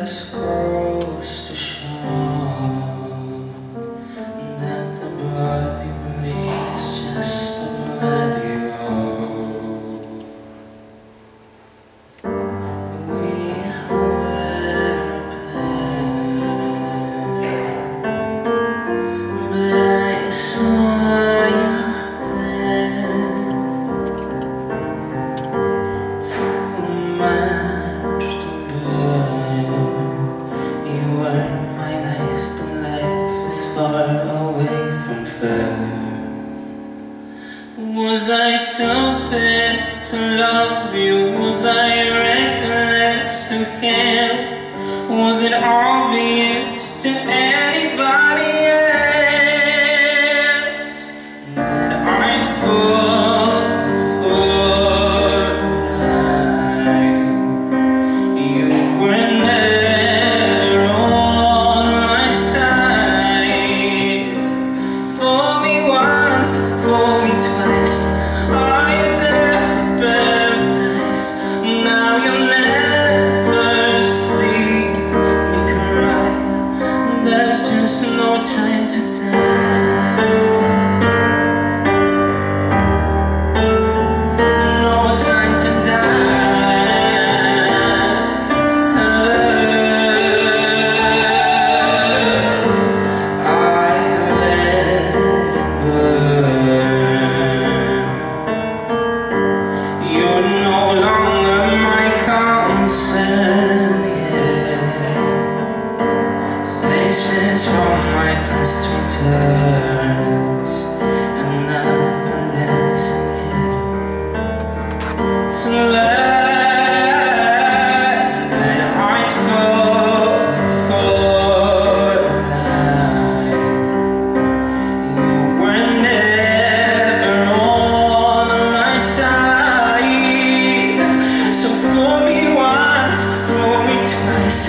just goes to show that the blood we is just a little. we but I. I stupid to love you? Was I reckless to him? Was it obvious to anybody else that I'd fallen for life? You were never on my side. For me once, for me twice. my past returns And not the lesson To learn That aren't falling for a lie You were never on my side. So for me once, for me twice